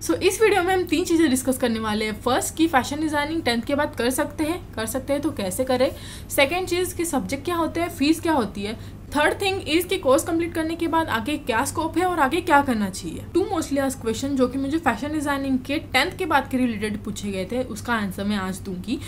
सो so, इस video में हम तीन चीज़ें डिस्कस करने वाले हैं। फ़र्स्ट कि फ़ैशन डिज़ाइनिंग टेंथ के बाद कर सकते हैं। कर सकते हैं तो कैसे करें? सेकेंड चीज़ कि सब्जेक्ट क्या होते हैं? फ़ीस क्या होती है? थर्ड थिंग इज़ कि कोर्स कंप्लीट करने के बाद आगे क्या स्कोप है और आगे क्या करना चाहिए? टू मोस्टली आज क्वेश्चन जो कि मुझे फ़ैशन डिज़ाइनिंग के टेंथ के बाद के रिलेटेड पूछे गए थे उसका आंसर मैं आज दूँगी।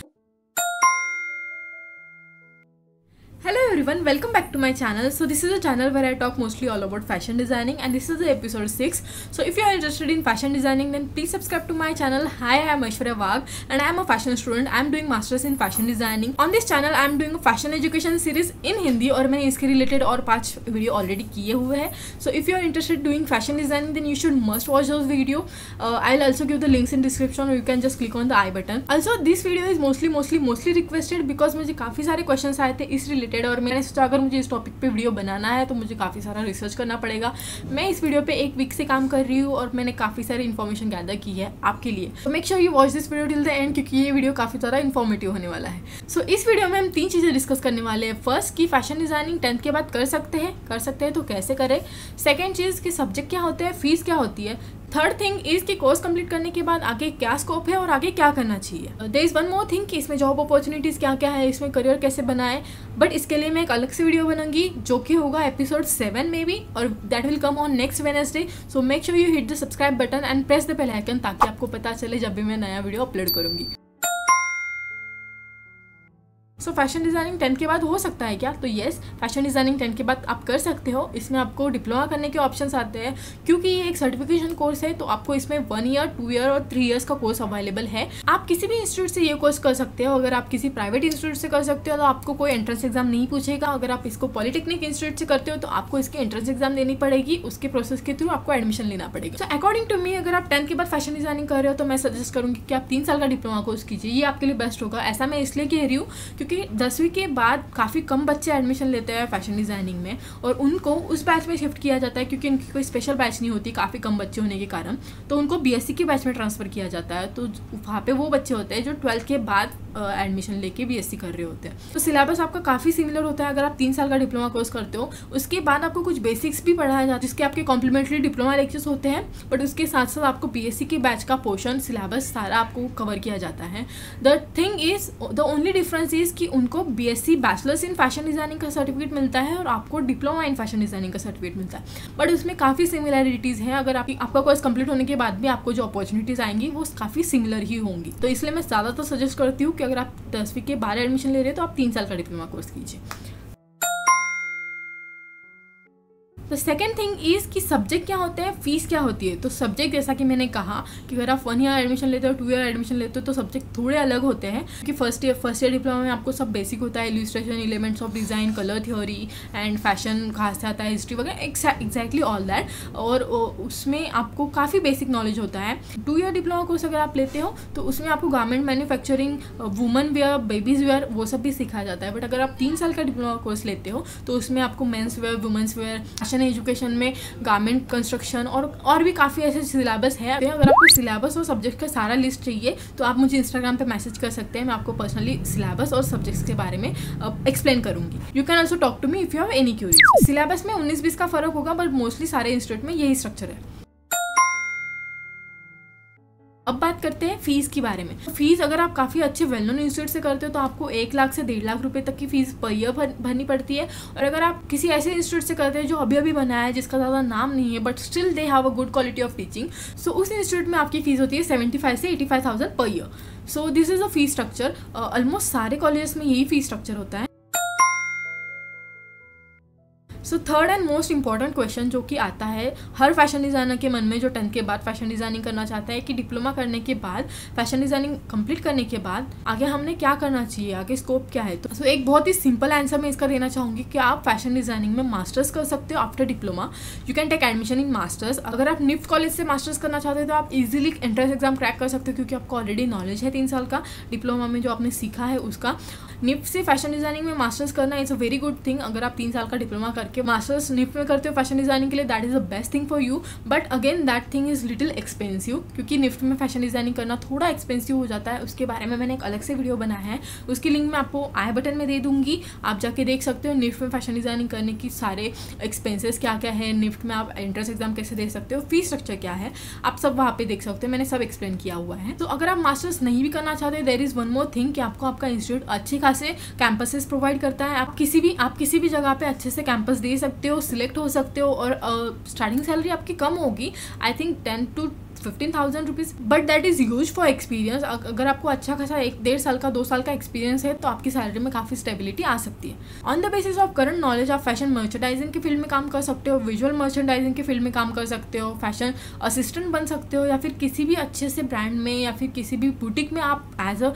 everyone welcome back to my channel so this is a channel where i talk mostly all about fashion designing and this is the episode 6 so if you are interested in fashion designing then please subscribe to my channel hi i am aishwarya wagh and i am a fashion student i am doing masters in fashion designing on this channel i am doing a fashion education series in hindi और मैंने इसके related और पांच video already किए हुए हैं so if you are interested doing fashion designing then you should must watch those video I will also give the links in description you can just click on the I button also this video is mostly mostly mostly requested because मुझे काफ़ी सारे question आए थे इस related और मैंने सोचा अगर मुझे इस टॉपिक पे वीडियो बनाना है तो मुझे काफ़ी सारा रिसर्च करना पड़ेगा। मैं इस वीडियो पे एक वीक से काम कर रही हूँ और मैंने काफ़ी सारी इन्फॉर्मेशन गैदर की है आपके लिए। तो make sure you watch this video till the end क्योंकि ये वीडियो काफ़ी ज़्यादा इन्फॉर्मेटिव होने वाला है। सो so, इस वीडियो में हम तीन चीज़ें डिस्कस करने वाले हैं। फ़र्स्ट की फ़ैशन डिज़ाइनिंग टेंथ के बाद कर सकते हैं कर सकते हैं तो कैसे करें? सेकेंड चीज़ की सब्जेक्ट क्या होते हैं फ़ीस क्या होती है? थर्ड थिंग इज़ कि कोर्स कंप्लीट करने के बाद आगे क्या स्कोप है और आगे क्या करना चाहिए। There is one more thing कि इसमें जॉब अपॉर्चुनिटीज़ क्या क्या है, इसमें करियर कैसे बनाए। बट इसके लिए मैं एक अलग से वीडियो बनाऊँगी जो कि होगा एपिसोड सेवन में भी और that will come on next Wednesday so make sure you hit the subscribe button and press the bell icon ताकि आपको पता चले जब भी मैं नया वीडियो अपलोड करूँगी। सो फ़ैशन डिज़ाइनिंग टेंथ के बाद हो सकता है क्या? तो येस फ़ैशन डिज़ाइनिंग टेंथ के बाद आप कर सकते हो। इसमें आपको डिप्लोमा करने के ऑप्शन आते हैं। क्योंकि ये एक सर्टिफिकेशन कोर्स है तो आपको इसमें वन ईयर टू ईयर और थ्री ईयर्स का कोर्स अवेलेबल है। आप किसी भी इंस्टीट्यूट से ये कोर्स कर सकते हो। अगर आप किसी प्राइवेट इंस्टीट्यूट से कर सकते हो तो आपको कोई एंट्रेंस एग्ज़ाम नहीं पूछेगा। अगर आप इसको पॉलिटेक्निक इंस्टीट्यूट से करते हो तो आपको इसकी एंट्रेंस एग्ज़ाम देनी पड़ेगी। उसके प्रोसेस के थ्रू आपको एडमिशन लेना पड़ेगा। सो अकॉर्डिंग टू मी अगर आप टेंथ के बाद फ़ैशन डिज़ाइनिंग कर रहे हो तो मैं सजेस्ट करूँगी कि आप तीन साल का डिप्लोमा कोर्स कीजिए। ये आपके लिए बेस्ट होगा। ऐसा मैं इसलिए कह रही हूँ, क्योंकि दसवीं के बाद काफ़ी कम बच्चे एडमिशन लेते हैं फ़ैशन डिज़ाइनिंग में, और उनको उस बैच में शिफ्ट किया जाता है क्योंकि उनकी कोई स्पेशल बैच नहीं होती, काफ़ी कम बच्चे होने के कारण। तो उनको बीएससी के बैच में ट्रांसफ़र किया जाता है। तो वहाँ पे वो बच्चे होते हैं जो ट्वेल्थ के बाद एडमिशन लेके बी कर रहे होते हैं। तो सिलेबस आपका काफ़ी सिमिलर होता है अगर आप तीन साल का डिप्लोमा कोर्स करते हो। उसके बाद आपको कुछ बेसिक्स भी पढ़ाया जाता है, जिसके आपके कॉम्प्लीमेंट्री डिप्लोमा लेक्चर्स होते हैं बट उसके साथ साथ आपको बीएससी के बैच का पोर्शन सिलेबस सारा आपको कवर किया जाता है। The thing is the only difference is कि उनको B S C bachelors in fashion designing का सर्टिफिकेट मिलता है और आपको डिप्लोमा इन फ़ैशन डिज़ाइनिंग का सर्टिफिकेट मिलता है। बट उसमें काफ़ी सिमिलैरिटीज़ हैं। अगर आप आपका कोर्स कंप्लीट होने के बाद भी आपको जो अपॉर्चुनिटीज़ आएँगी, वो काफ़ी सिमिलर ही होंगी। तो इसलिए मैं ज़्यादातर सजेस्ट करती हूँ कि अगर आप दसवीं के बारह एडमिशन ले रहे हैं तो आप तीन साल का डिप्लोमा कोर्स कीजिए। द सेकेंड थिंग इज़ कि सब्जेक्ट क्या होते हैं फ़ीस क्या होती है? तो सब्जेक्ट जैसा कि मैंने कहा कि अगर आप वन ईयर एडमिशन लेते हो टू ईयर एडमिशन लेते हो तो सब्जेक्ट थोड़े अलग होते हैं। क्योंकि first year first year diploma में आपको सब बेसिक होता है illustration elements of design colour theory and fashion खास से आता है हिस्ट्री वगैरह एग्जैक्टली ऑल दैट और उसमें आपको काफ़ी बेसिक नॉलेज होता है। टू ईयर डिप्लोमा कोर्स अगर आप लेते हो तो उसमें आपको garment manufacturing woman wear babies wear वो सब भी सिखाया जाता है। बट अगर आप तीन साल का डिप्लोमा कोर्स लेते हो तो उसमें आपको men's wear women's wear fashion education में गारमेंट कंस्ट्रक्शन और और भी काफ़ी ऐसे सिलेबस है। अगर आपको सिलेबस और सब्जेक्ट का सारा लिस्ट चाहिए तो आप मुझे इंस्टाग्राम पर मैसेज कर सकते हैं। मैं आपको पर्सनली सिलेबस और सब्जेक्ट्स के बारे में एक्सप्लेन करूँगी। You can also talk to me if you have any queries syllabus में उन्नीस बीस का फ़र्क होगा बट मोस्टली सारे इंस्टीट्यूट में यही स्ट्रक्चर है। अब बात करते हैं फ़ीस के बारे में। फ़ीस अगर आप काफ़ी अच्छे वेल नोन इंस्टीट्यूट से करते हो तो आपको एक लाख से डेढ़ लाख रुपए तक की फ़ीस पर ईयर भरनी पड़ती है। और अगर आप किसी ऐसे इंस्टीट्यूट से करते हैं जो अभी अभी बनाया है, जिसका ज़्यादा नाम नहीं है but still they have a good quality of teaching so उस इंस्टीट्यूट में आपकी फ़ीस होती है सेवेंटी फाइव से eighty five thousand per year so this is a fees structure almost सारे कॉलेजेस में यही फ़ीस स्ट्रक्चर होता है। So third and most important question जो कि आता है हर फ़ैशन डिज़ाइनर के मन में जो टेंथ के बाद फ़ैशन डिज़ाइनिंग करना चाहता है कि डिप्लोमा करने के बाद फ़ैशन डिज़ाइनिंग कंप्लीट करने के बाद आगे हमने क्या करना चाहिए? आगे स्कोप क्या है? तो so, एक बहुत ही सिंपल आंसर मैं इसका देना चाहूँगी कि आप फ़ैशन डिज़ाइनिंग में मास्टर्स कर सकते हो after diploma you can take admission in masters अगर आप निफ्ट कॉलेज से मास्टर्स करना चाहते हो तो आप इजिली एंट्रेंस एग्ज़ाम क्रैक कर सकते हो क्योंकि आपको ऑलरेडी नॉलेज है तीन साल का डिप्लोमा में जो आपने सीखा है उसका. निफ्ट से फ़ैशन डिज़ाइनिंग में मास्टर्स करना is a very good thing अगर आप तीन साल का डिप्लोमा करके मास्टर्स निफ्ट में करते हो फ़ैशन डिज़ाइनिंग के लिए that is the best thing for you but again that thing is little expensive क्योंकि निफ्ट में फ़ैशन डिज़ाइनिंग करना थोड़ा एक्सपेंसिव हो जाता है। उसके बारे में मैंने एक अलग से वीडियो बनाया है। उसकी लिंक मैं आपको आई बटन में दे दूँगी। आप जाके देख सकते हो निफ्ट में फ़ैशन डिज़ाइनिंग करने की सारे एक्सपेंसेस क्या क्या है। निफ्ट में आप एंट्रेंस एग्ज़ाम कैसे दे सकते हो? फ़ीस स्ट्रक्चर क्या है? आप सब वहाँ पे देख सकते हो। मैंने सब एक्सप्लेन किया हुआ है। तो अगर आप मास्टर्स नहीं भी करना चाहते there is one more thing कि आपको आपका इंस्टीट्यूट अच्छे खासे कैंपसेस प्रोवाइड करता है। आप किसी भी, आप किसी भी जगह पे अच्छे से कैंपस दे सकते हो सिलेक्ट हो सकते हो और स्टार्टिंग uh, सैलरी आपकी कम होगी I think ten to fifteen thousand rupees but that is use for experience अगर आपको अच्छा खासा एक, डेढ़ साल का, दो साल का एक्सपीरियंस है तो आपकी सैलरी में काफ़ी स्टेबिलिटी आ सकती है। On the basis of current knowledge आप फ़ैशन मर्चेंडाइजिंग की फ़ील्ड में काम कर सकते हो विजुअल मर्चेंडाइजिंग की फ़ील्ड में काम कर सकते हो फ़ैशन असिस्टेंट बन सकते हो, या फिर किसी भी अच्छे से ब्रांड में, या फिर किसी भी बुटीक में आप एज अ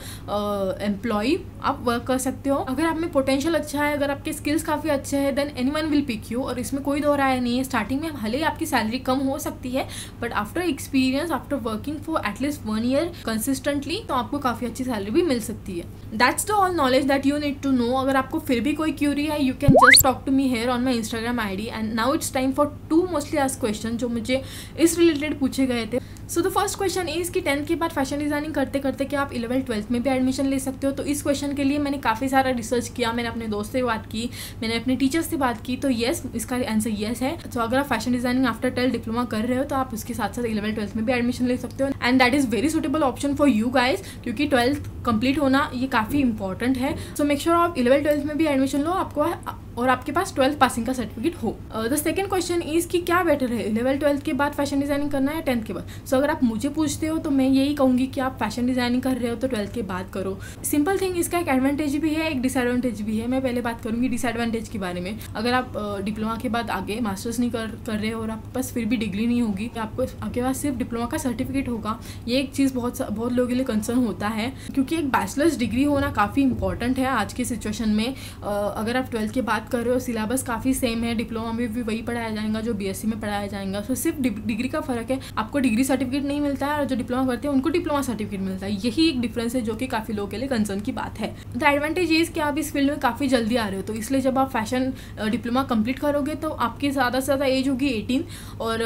एम्प्लॉय आप वर्क कर सकते हो। अगर आप में पोटेंशियल अच्छा है, अगर आपके स्किल्स काफ़ी अच्छे हैं then any will pick you और इसमें कोई दो राय नहीं है। स्टार्टिंग में भले ही आपकी सैलरी कम हो सकती है but after experience after working for at least one year consistently तो आपको काफ़ी अच्छी सैलरी भी मिल सकती है। That's the all knowledge that you need to know अगर आपको फिर भी कोई क्यूरी है you can just talk to me here on my Instagram I D and now it's time for to mostly us question जो मुझे इस related पूछे गए थे। So the first question is कि टेंथ के बाद फ़ैशन डिज़ाइनिंग करते करते क्या आप इलेवन ट्वेल्थ में भी एडमिशन ले सकते हो? तो इस क्वेश्चन के लिए मैंने काफ़ी सारा रिसर्च किया, मैंने अपने दोस्त से बात की, मैंने अपने टीचर्स से बात की तो येस इसका आंसर येस है। तो अगर आप fashion designing after twelfth diploma कर रहे हो तो आप उसके साथ साथ इलेवन ट्वेल्थ में भी एडमिशन ले सकते हो। And that is very suitable option for you guys क्योंकि ट्वेल्थ कंप्लीट होना ये काफ़ी इंपॉर्टेंट है। सो मेक श्योर आप इलेवन ट्वेल्थ में भी एडमिशन लो, आपको और आपके पास ट्वेल्थ पासिंग का सर्टिफिकेट हो। द सेकेंड क्वेश्चन इज़ कि क्या बेटर है इलेवन ट्वेल्थ के बाद फ़ैशन डिज़ाइनिंग करना है टेंथ के बाद? सो so, अगर आप मुझे पूछते हो तो मैं यही कहूँगी कि आप फ़ैशन डिज़ाइनिंग कर रहे हो तो ट्वेल्थ के बाद करो। सिंपल थिंग इसका एक एडवांटेज भी है एक डिसएडवांटेज भी है। मैं पहले बात करूँगी डिसएडवांटेज के बारे में। अगर आप डिप्लोमा के बाद आगे मास्टर्स नहीं कर कर रहे हो और आपके पास फिर भी डिग्री नहीं होगी आपको आपके पास सिर्फ़ डिप्लोमा का सर्टिफिकेट होगा ये एक चीज़ बहुत बहुत लोगों के लिए कंसर्न होता है। क्योंकि एक बैचलर्स डिग्री होना काफ़ी इंपॉर्टेंट है आज की सिचुएशन में। अगर आप ट्वेल्थ के बाद कर रहे हो सिलेबस काफ़ी सेम है डिप्लोमा में भी वही पढ़ाया जाएगा जो बीएससी में पढ़ाया जाएगा। तो सिर्फ़ डिग्री का फ़र्क है, आपको डिग्री सर्टिफिकेट नहीं मिलता है, और जो डिप्लोमा करते हैं, उनको डिप्लोमा सर्टिफिकेट मिलता है। यही एक डिफरेंस है जो कि काफ़ी लोगों के लिए कंसर्न की बात है। द एडवांटेज इज़ कि आप इस फ़ील्ड में काफ़ी जल्दी आ रहे हो तो इसलिए जब आप फ़ैशन डिप्लोमा कंप्लीट करोगे तो आपकी ज़्यादा से ज़्यादा एज होगी एटीन और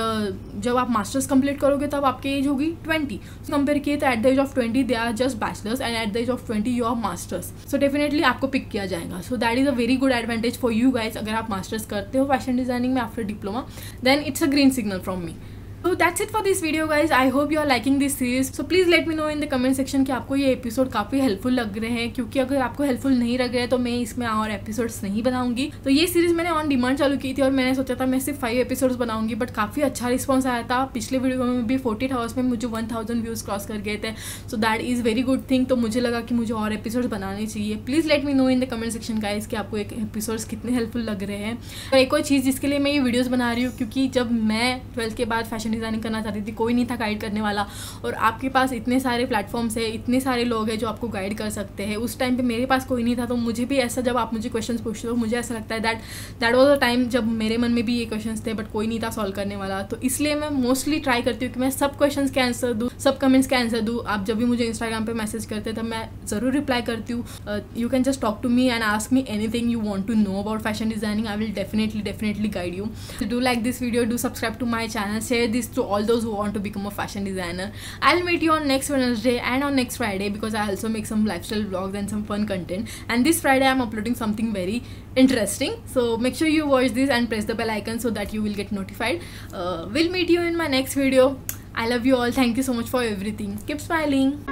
जब आप मास्टर्स कंप्लीट करोगे, तब आपकी एज होगी ट्वेंटी कंपेयर किए तो at the age of twenty they are just bachelors and at the age of twenty you are masters so definitely आपको पिक किया जाएगा। So that is a very good advantage for you guys अगर आप masters करते हो fashion designing में after diploma then it's a green signal from me तो that's it for this video guys I hope you are liking this series so please let me know in the comment section कि आपको ये episode काफ़ी helpful लग रहे हैं, क्योंकि अगर आपको हेल्पफुल नहीं लग रहे तो मैं इसमें और एपिसोड्स नहीं बनाऊँगी। तो ये सीरीज़ मैंने ऑन डिमांड चालू की थी और मैंने सोचा था मैं सिर्फ़ फाइव एपिसोड्स बनाऊँगी बट काफ़ी अच्छा रिस्पॉन्स आया था। पिछले वीडियो में भी फोर्टी आवर्स में मुझे वन थाउज़ेंड व्यूज़ क्रॉस कर गए थे। So that is very good thing तो मुझे लगा कि मुझे और एपिसोड्स बनाने चाहिए। Please let me know in the comment section guys कि आपको एक एपिसोड्स कितने हेल्पफुल लग रहे हैं। और एक और चीज़ जिसके लिए मैं ये वीडियोज़ बना रही हूँ, क्योंकि जब मैं ट्वेल्थ के बाद फ़ैशन डिज़ाइनिंग करना चाहती थी, कोई नहीं था गाइड करने वाला। और आपके पास इतने सारे प्लेटफॉर्म्स है, इतने सारे लोग हैं जो आपको गाइड कर सकते हैं। उस टाइम पे मेरे पास कोई नहीं था तो मुझे भी ऐसा जब आप मुझे क्वेश्चन पूछते हो, मुझे ऐसा लगता है that that was a time जब मेरे मन में भी ये क्वेश्चन थे बट कोई नहीं था सॉल्व करने वाला। तो इसलिए मैं मोस्टली ट्राई करती हूँ कि मैं सब क्वेश्चन के आंसर दूँ, सब कमेंट्स के आंसर दूँ। आप जब भी मुझे इंस्टाग्राम पर मैसेज करते तब मैं ज़रूर रिप्लाई करती हूँ। You can just talk to me and ask me anything you want to know about fashion designing I will definitely definitely guide you do like this video do subscribe to my channel share this this to all those who want to become a fashion designer. I'll meet you on next Wednesday and on next Friday because I also make some lifestyle vlogs and some fun content. And this Friday I'm uploading something very interesting. So make sure you watch this and press the bell icon so that you will get notified. Uh, we'll meet you in my next video. I love you all. Thank you so much for everything. Keep smiling.